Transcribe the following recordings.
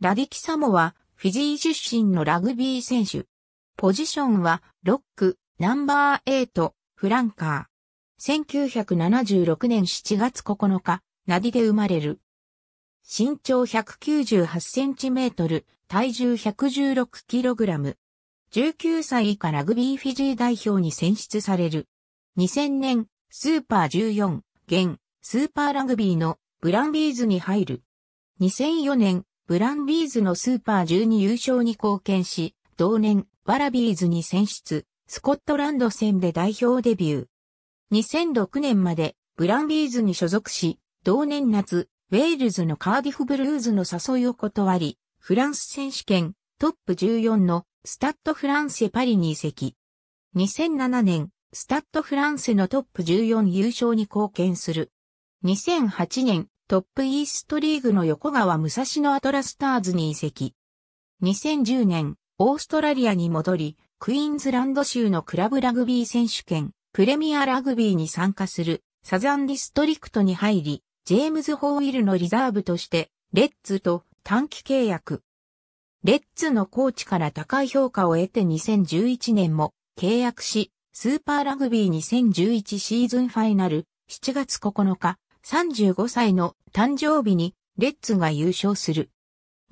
ラディキサモはフィジー出身のラグビー選手。ポジションはロック、ナンバー8、フランカー。1976年7月9日、ナディで生まれる。身長198センチメートル、体重116キログラム。19歳以下ラグビーフィジー代表に選出される。2000年、スーパー14、現、スーパーラグビーのブランビーズに入る。2004年、ブランビーズのスーパー12優勝に貢献し、同年、ワラビーズに選出、スコットランド戦で代表デビュー。2006年まで、ブランビーズに所属し、同年夏、ウェールズのカーディフブルーズの誘いを断り、フランス選手権トップ14のスタッドフランセパリに移籍。2007年、スタッドフランセのトップ14優勝に貢献する。2008年、トップイーストリーグの横川武蔵野アトラスターズに移籍。2010年、オーストラリアに戻り、クイーンズランド州のクラブラグビー選手権、プレミアラグビーに参加するサザンディストリクトに入り、ジェームズ・ホーイルのリザーブとして、レッツと短期契約。レッツのコーチから高い評価を得て2011年も契約し、スーパーラグビー2011シーズンファイナル7月9日35歳の誕生日にレッズが優勝する。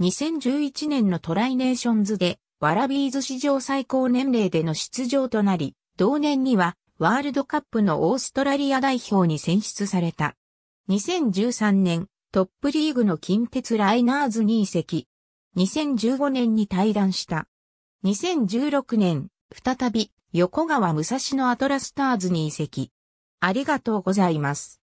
2011年のトライネーションズでワラビーズ史上最高年齢での出場となり、同年にはワールドカップのオーストラリア代表に選出された。2013年、トップリーグの近鉄ライナーズに移籍。2015年に退団した。2016年、再び横川武蔵野アトラスターズに移籍。ありがとうございます。